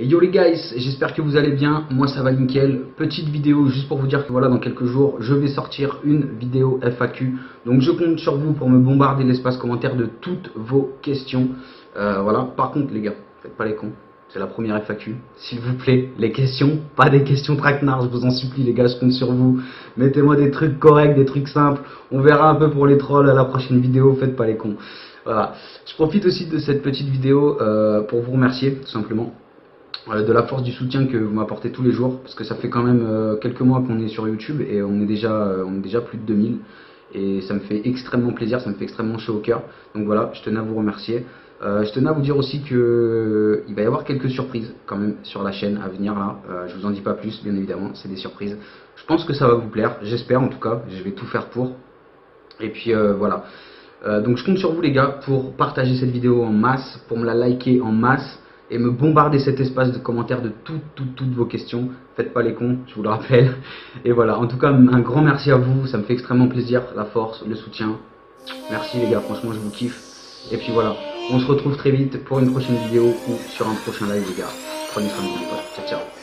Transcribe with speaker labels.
Speaker 1: Et yo les guys, j'espère que vous allez bien, moi ça va nickel. Petite vidéo juste pour vous dire que voilà dans quelques jours je vais sortir une vidéo FAQ. Donc je compte sur vous pour me bombarder l'espace commentaire de toutes vos questions. Euh, voilà, par contre les gars, faites pas les cons. C'est la première FAQ. S'il vous plaît, les questions, pas des questions traquenards, je vous en supplie les gars, je compte sur vous. Mettez-moi des trucs corrects, des trucs simples. On verra un peu pour les trolls à la prochaine vidéo, faites pas les cons. Voilà. Je profite aussi de cette petite vidéo euh, pour vous remercier, tout simplement. Euh, de la force du soutien que vous m'apportez tous les jours parce que ça fait quand même euh, quelques mois qu'on est sur YouTube et on est déjà euh, on est déjà plus de 2000 et ça me fait extrêmement plaisir, ça me fait extrêmement chaud au cœur. Donc voilà, je tenais à vous remercier. je tenais à vous dire aussi que il va y avoir quelques surprises quand même sur la chaîne à venir là. je vous en dis pas plus, bien évidemment, c'est des surprises. Je pense que ça va vous plaire, j'espère en tout cas. Je vais tout faire pour. Et puis voilà. donc je compte sur vous les gars pour partager cette vidéo en masse, pour me la liker en masse et me bombarder cet espace de commentaires de toutes, toutes, toutes vos questions. Faites pas les cons, je vous le rappelle. Et voilà, en tout cas, un grand merci à vous, ça me fait extrêmement plaisir, la force, le soutien. Merci les gars, franchement, je vous kiffe. Et puis voilà, on se retrouve très vite pour une prochaine vidéo ou sur un prochain live les gars. Prenez soin de vous, ciao ciao.